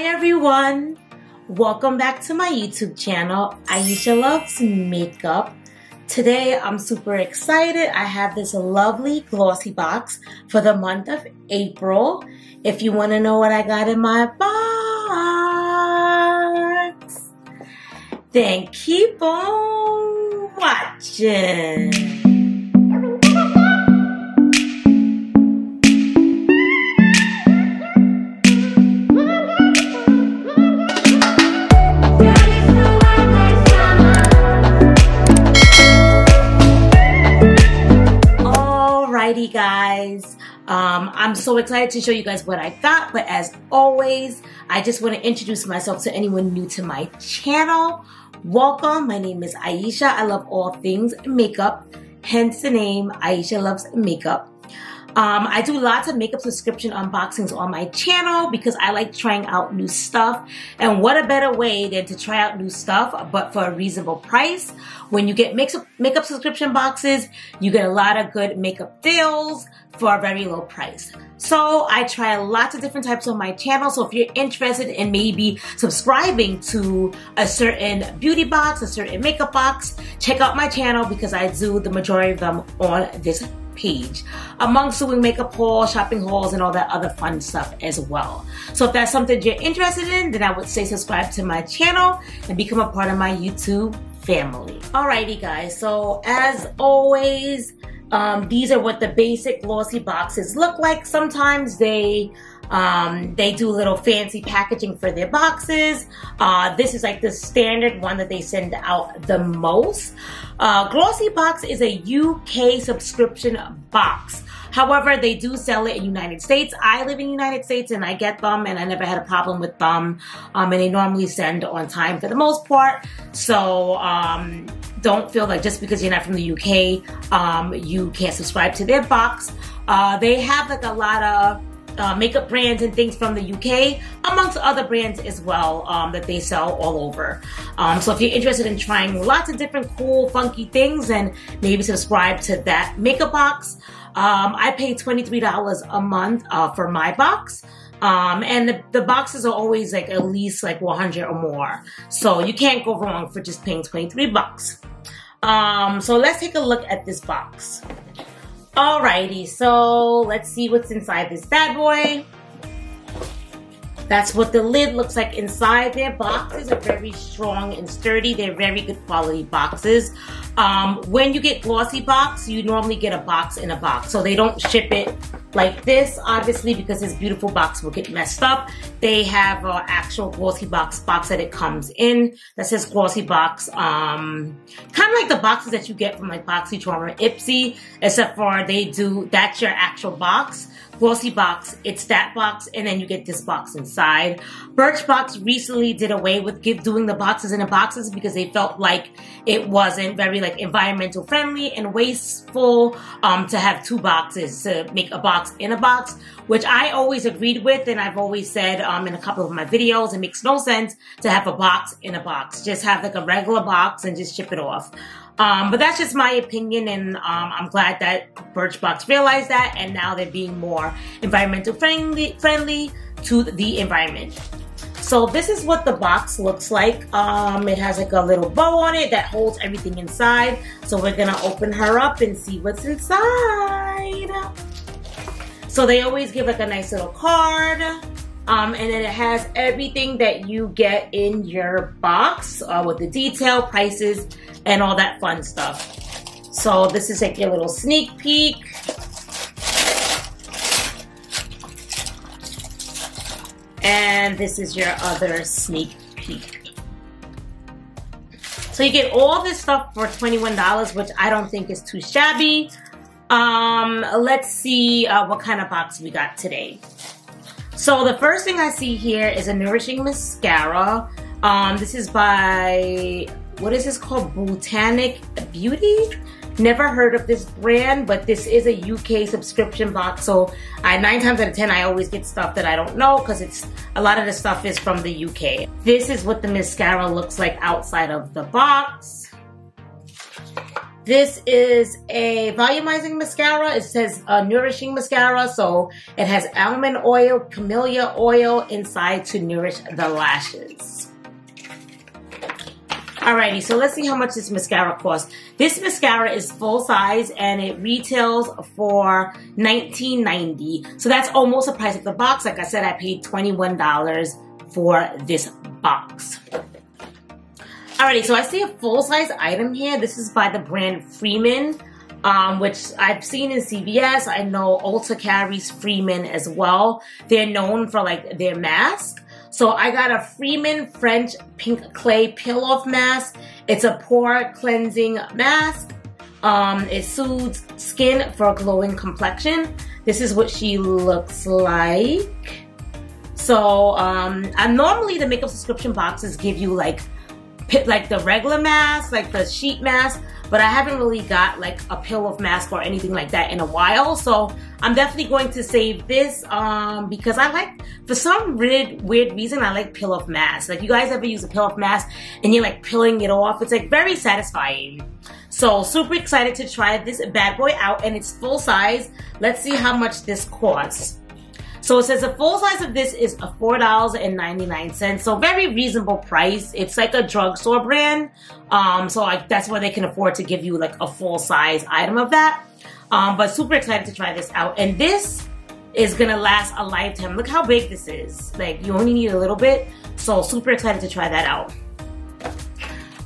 Hi everyone! Welcome back to my YouTube channel, Ayesha Loves Makeup. Today I'm super excited. I have this lovely glossy box for the month of April. If you want to know what I got in my box, then keep on watching. Um, I'm so excited to show you guys what I got, but as always, I just want to introduce myself to anyone new to my channel. Welcome, my name is Ayesha. I love all things makeup, hence the name Ayesha Loves Makeup. Um, I do lots of makeup subscription unboxings on my channel because I like trying out new stuff. And what a better way than to try out new stuff, but for a reasonable price. When you get makeup, makeup subscription boxes, you get a lot of good makeup deals for a very low price. So I try lots of different types on my channel. So if you're interested in maybe subscribing to a certain beauty box, a certain makeup box, check out my channel because I do the majority of them on this page amongst doing makeup hauls, shopping hauls, and all that other fun stuff as well. So if that's something you're interested in, then I would say subscribe to my channel and become a part of my YouTube family. Alrighty guys, so as always, um, these are what the basic glossy boxes look like. Sometimes they um, they do little fancy packaging for their boxes. Uh, this is like the standard one that they send out the most. Uh, glossy box is a UK subscription box. However, they do sell it in United States. I live in United States and I get them and I never had a problem with them. Um, and they normally send on time for the most part. So, um, don't feel like just because you're not from the UK, um, you can't subscribe to their box. Uh, they have like a lot of uh, makeup brands and things from the UK, amongst other brands as well um, that they sell all over. Um, so if you're interested in trying lots of different cool, funky things, and maybe subscribe to that makeup box. Um, I pay $23 a month uh, for my box. Um, and the, the, boxes are always like at least like 100 or more. So you can't go wrong for just paying 23 bucks. Um, so let's take a look at this box. Alrighty, so let's see what's inside this bad boy. That's what the lid looks like inside. Their boxes are very strong and sturdy. They're very good quality boxes. Um, when you get glossy box, you normally get a box in a box. So they don't ship it like this, obviously, because this beautiful box will get messed up. They have an actual glossy box box that it comes in that says glossy box. Um, kind of like the boxes that you get from like BoxyCharm or Ipsy, except for they do, that's your actual box glossy box. It's that box, and then you get this box inside. Birchbox recently did away with give, doing the boxes in the boxes because they felt like it wasn't very like environmental friendly and wasteful um, to have two boxes to make a box in a box, which I always agreed with, and I've always said um, in a couple of my videos, it makes no sense to have a box in a box. Just have like a regular box and just ship it off. Um, but that's just my opinion, and um, I'm glad that Birchbox realized that, and now they're being more environmental friendly, friendly to the environment. So this is what the box looks like. Um, it has like a little bow on it that holds everything inside. So we're gonna open her up and see what's inside. So they always give like a nice little card. Um, and then it has everything that you get in your box uh, with the detail, prices, and all that fun stuff. So this is like your little sneak peek. And this is your other sneak peek. So you get all this stuff for $21, which I don't think is too shabby. Um, let's see uh, what kind of box we got today. So the first thing I see here is a Nourishing Mascara. Um, this is by what is this called? Botanic Beauty? Never heard of this brand, but this is a UK subscription box. So I nine times out of 10, I always get stuff that I don't know because it's a lot of the stuff is from the UK. This is what the mascara looks like outside of the box. This is a volumizing mascara. It says uh, nourishing mascara. So it has almond oil, camellia oil inside to nourish the lashes. Alrighty, so let's see how much this mascara costs. This mascara is full size and it retails for $19.90. So that's almost the price of the box. Like I said, I paid $21 for this box. Alrighty, so I see a full-size item here. This is by the brand Freeman, um, which I've seen in CVS. I know Ulta carries Freeman as well. They're known for like their mask. So I got a Freeman French Pink Clay Peel-Off Mask. It's a pore cleansing mask. Um, it soothes skin for a glowing complexion. This is what she looks like. So, um, normally the makeup subscription boxes give you like like the regular mask, like the sheet mask, but I haven't really got like a Peel-Off mask or anything like that in a while. So I'm definitely going to save this um, because I like, for some weird, weird reason, I like Peel-Off masks. Like you guys ever use a Peel-Off mask and you're like peeling it off? It's like very satisfying. So super excited to try this bad boy out and it's full size. Let's see how much this costs. So it says the full size of this is a $4.99. So very reasonable price. It's like a drugstore brand. Um, so like that's where they can afford to give you like a full size item of that. Um, but super excited to try this out. And this is gonna last a lifetime. Look how big this is. Like you only need a little bit. So super excited to try that out.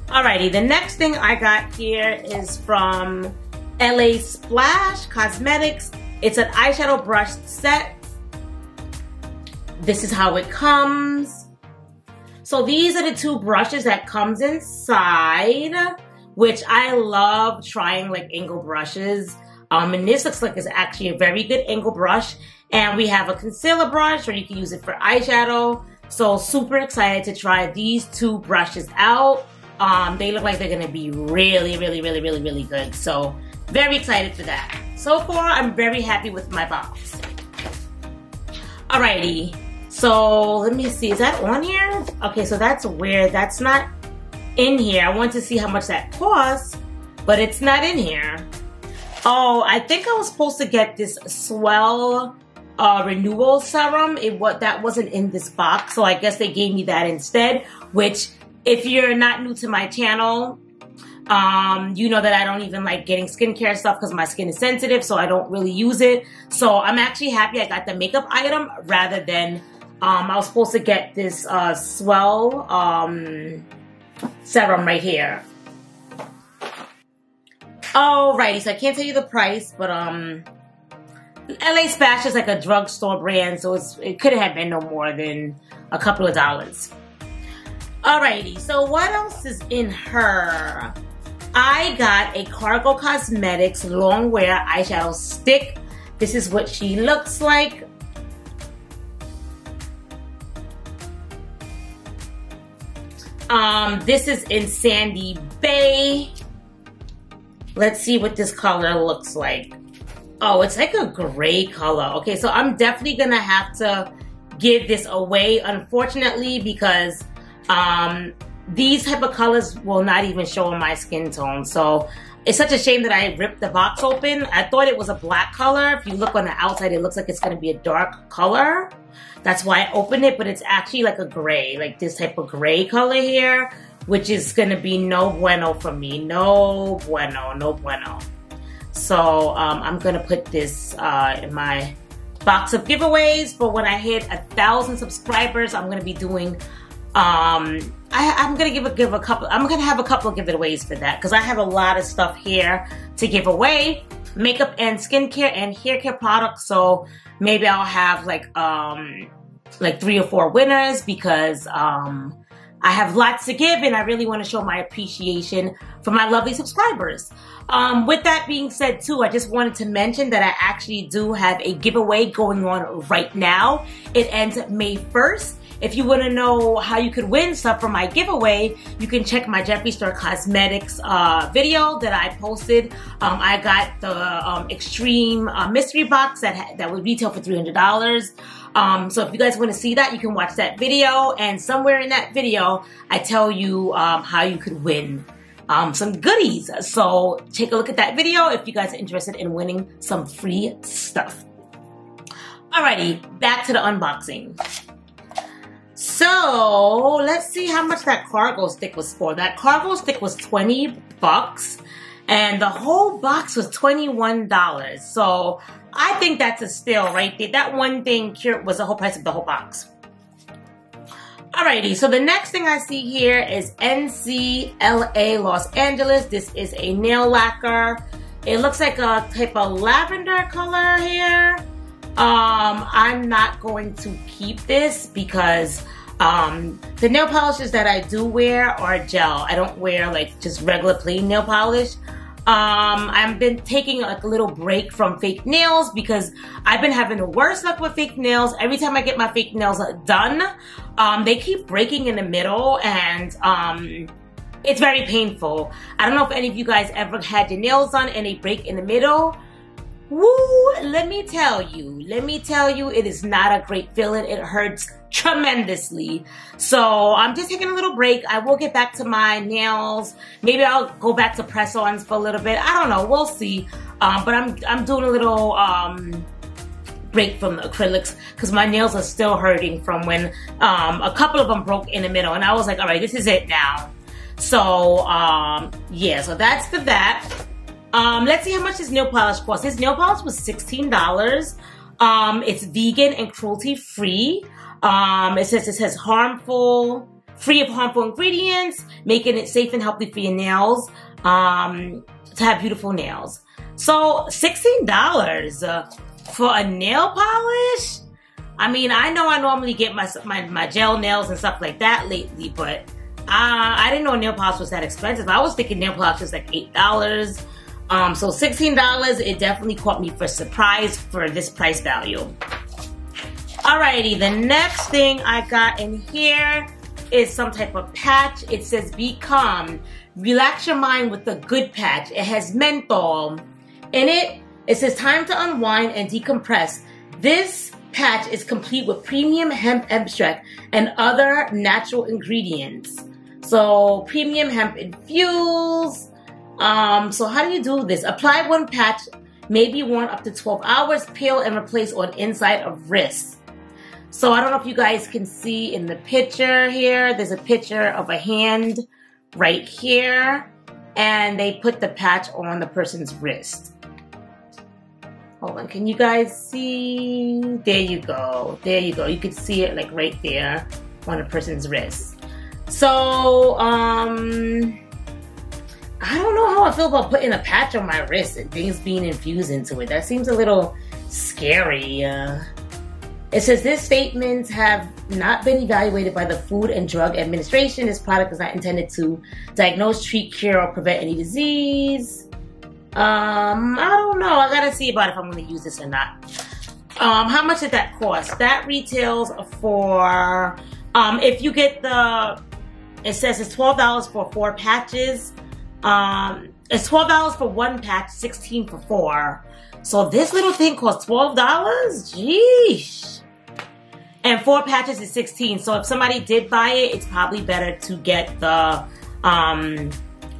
Alrighty, the next thing I got here is from LA Splash Cosmetics. It's an eyeshadow brush set this is how it comes. So these are the two brushes that comes inside, which I love trying like angle brushes. Um, and this looks like it's actually a very good angle brush. And we have a concealer brush, or you can use it for eyeshadow. So super excited to try these two brushes out. Um, they look like they're gonna be really, really, really, really, really good. So very excited for that. So far, I'm very happy with my box. Alrighty, so let me see, is that on here? Okay, so that's weird. That's not in here. I want to see how much that costs, but it's not in here. Oh, I think I was supposed to get this Swell uh, Renewal Serum. It what that wasn't in this box, so I guess they gave me that instead. Which, if you're not new to my channel, um, you know that I don't even like getting skincare stuff because my skin is sensitive, so I don't really use it. So I'm actually happy I got the makeup item rather than um, I was supposed to get this uh, Swell um, serum right here. Alrighty, so I can't tell you the price, but um, LA Splash is like a drugstore brand, so it could have been no more than a couple of dollars. Alrighty, so what else is in her? I got a Cargo Cosmetics long wear eyeshadow stick. This is what she looks like. Um, this is in Sandy Bay. Let's see what this color looks like. Oh, it's like a gray color. Okay, so I'm definitely gonna have to give this away, unfortunately, because um, these type of colors will not even show on my skin tone. So it's such a shame that I ripped the box open. I thought it was a black color. If you look on the outside, it looks like it's gonna be a dark color. That's why I opened it, but it's actually like a gray, like this type of gray color here, which is gonna be no bueno for me. No bueno, no bueno. So um, I'm gonna put this uh, in my box of giveaways for when I hit a thousand subscribers. I'm gonna be doing. Um, I, am gonna give a give a couple. I'm gonna have a couple of giveaways for that because I have a lot of stuff here to give away makeup and skincare and hair care products. So maybe I'll have like um like three or four winners because um I have lots to give and I really want to show my appreciation for my lovely subscribers. Um, with that being said too, I just wanted to mention that I actually do have a giveaway going on right now. It ends May 1st. If you want to know how you could win stuff from my giveaway, you can check my Jeffree Star Cosmetics uh, video that I posted. Um, I got the um, Extreme uh, Mystery Box that, that would retail for $300. Um, so if you guys want to see that, you can watch that video. And somewhere in that video, I tell you um, how you could win um, some goodies. So take a look at that video if you guys are interested in winning some free stuff. Alrighty, back to the unboxing. So let's see how much that cargo stick was for. That cargo stick was 20 bucks and the whole box was $21. So I think that's a steal right. That one thing was the whole price of the whole box. Alrighty, so the next thing I see here is NCLA Los Angeles. This is a nail lacquer. It looks like a type of lavender color here. Um, I'm not going to keep this because um, the nail polishes that I do wear are gel. I don't wear like just regular plain nail polish. Um, I've been taking like a little break from fake nails because I've been having the worst luck with fake nails. Every time I get my fake nails done, um, they keep breaking in the middle and um, it's very painful. I don't know if any of you guys ever had your nails done and they break in the middle. Woo, let me tell you, let me tell you, it is not a great feeling. It hurts tremendously. So I'm just taking a little break. I will get back to my nails. Maybe I'll go back to press-ons for a little bit. I don't know. We'll see. Um, but I'm, I'm doing a little um, break from the acrylics because my nails are still hurting from when um, a couple of them broke in the middle. And I was like, all right, this is it now. So, um, yeah, so that's for that. Um, let's see how much this nail polish costs. This nail polish was $16. Um, it's vegan and cruelty free. Um, it says it says harmful, free of harmful ingredients, making it safe and healthy for your nails, um, to have beautiful nails. So $16 uh, for a nail polish? I mean, I know I normally get my, my, my gel nails and stuff like that lately, but uh, I didn't know nail polish was that expensive. I was thinking nail polish was like $8. Um, so $16, it definitely caught me for surprise for this price value. Alrighty, the next thing I got in here is some type of patch. It says be calm. Relax your mind with the good patch. It has menthol in it. It says time to unwind and decompress. This patch is complete with premium hemp extract and other natural ingredients. So premium hemp infused, um, so how do you do this? Apply one patch, may be worn up to 12 hours, peel and replace on inside of wrist. So I don't know if you guys can see in the picture here, there's a picture of a hand right here, and they put the patch on the person's wrist. Hold on, can you guys see? There you go, there you go. You can see it like right there on a person's wrist. So, um, I don't know how I feel about putting a patch on my wrist and things being infused into it. That seems a little scary. Uh, it says this statements have not been evaluated by the Food and Drug Administration. This product is not intended to diagnose, treat, cure, or prevent any disease. Um, I don't know. I gotta see about if I'm gonna use this or not. Um, how much did that cost? That retails for, um, if you get the, it says it's $12 for four patches. Um, it's twelve dollars for one patch, sixteen for four. So this little thing costs twelve dollars. Jeez. And four patches is sixteen. So if somebody did buy it, it's probably better to get the um,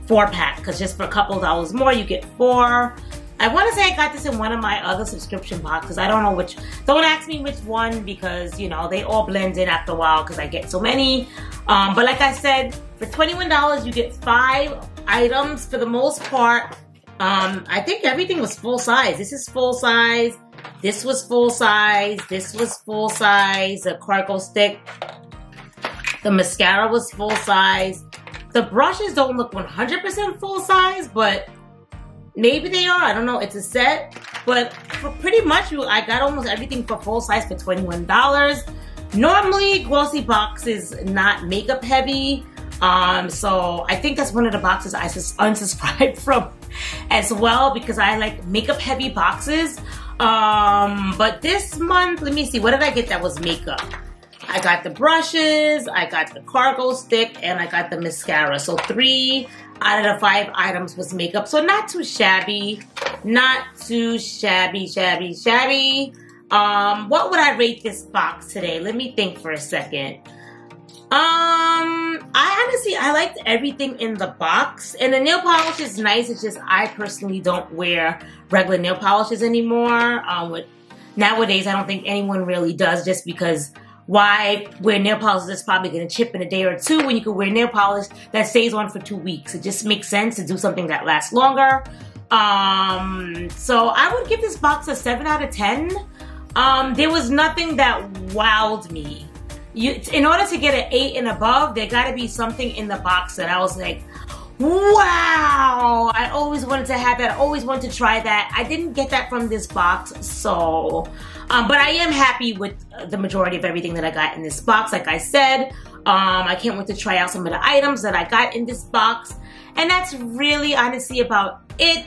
four pack because just for a couple dollars more, you get four. I want to say I got this in one of my other subscription boxes. I don't know which. Don't ask me which one because you know they all blend in after a while because I get so many. Um, but like I said, for $21, you get five items for the most part. Um, I think everything was full size. This is full size. This was full size. This was full size. The cargo stick. The mascara was full size. The brushes don't look 100% full size, but maybe they are. I don't know. It's a set. But for pretty much, I got almost everything for full size for $21. Normally, Glossy Box is not makeup heavy. Um, so I think that's one of the boxes I unsubscribed from as well because I like makeup heavy boxes. Um, but this month, let me see, what did I get that was makeup? I got the brushes, I got the cargo stick, and I got the mascara. So three out of the five items was makeup. So not too shabby, not too shabby, shabby, shabby. Um, what would I rate this box today? Let me think for a second. Um, I honestly, I liked everything in the box. And the nail polish is nice. It's just I personally don't wear regular nail polishes anymore. Um, with Nowadays, I don't think anyone really does just because why wear nail polish that's probably going to chip in a day or two when you can wear nail polish that stays on for two weeks. It just makes sense to do something that lasts longer. Um, so I would give this box a 7 out of 10. Um, there was nothing that wowed me. You, in order to get an 8 and above, there got to be something in the box that I was like, wow, I always wanted to have that. I always wanted to try that. I didn't get that from this box, so, um, but I am happy with the majority of everything that I got in this box. Like I said, um, I can't wait to try out some of the items that I got in this box. And that's really honestly about it.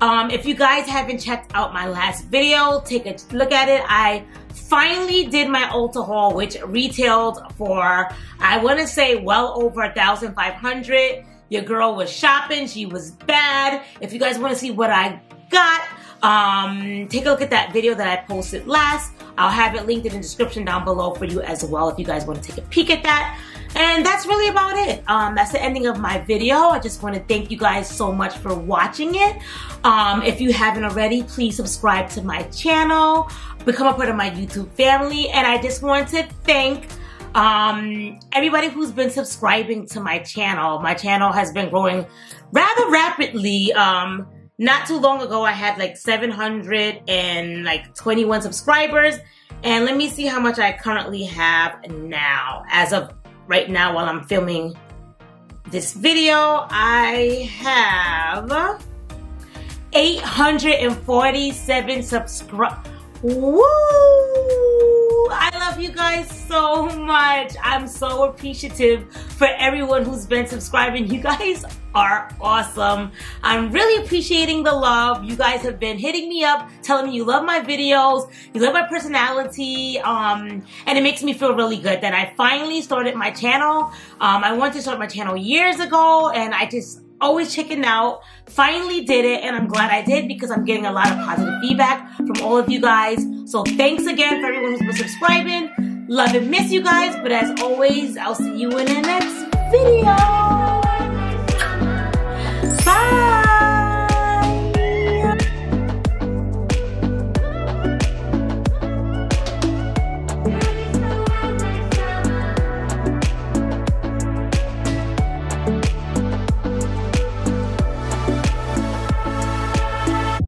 Um, if you guys haven't checked out my last video, take a look at it. I finally did my Ulta haul, which retailed for, I want to say well over a 1500 your girl was shopping. She was bad. If you guys want to see what I got, um, take a look at that video that I posted last. I'll have it linked in the description down below for you as well if you guys want to take a peek at that. And that's really about it. Um, that's the ending of my video. I just want to thank you guys so much for watching it. Um, if you haven't already, please subscribe to my channel, become a part of my YouTube family. And I just want to thank um, everybody who's been subscribing to my channel. My channel has been growing rather rapidly. Um, not too long ago, I had like 700 and like 21 subscribers. And let me see how much I currently have now. As of right now, while I'm filming this video, I have 847 subscribers. Woo! Love you guys so much. I'm so appreciative for everyone who's been subscribing. You guys are awesome. I'm really appreciating the love. You guys have been hitting me up, telling me you love my videos, you love my personality, um, and it makes me feel really good that I finally started my channel. Um, I wanted to start my channel years ago, and I just always checking out. Finally did it, and I'm glad I did because I'm getting a lot of positive feedback from all of you guys. So thanks again for everyone who's been subscribing. Love and miss you guys. But as always, I'll see you in the next video. Bye.